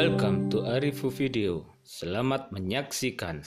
Welcome to Arifu Video. Selamat menyaksikan.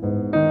Música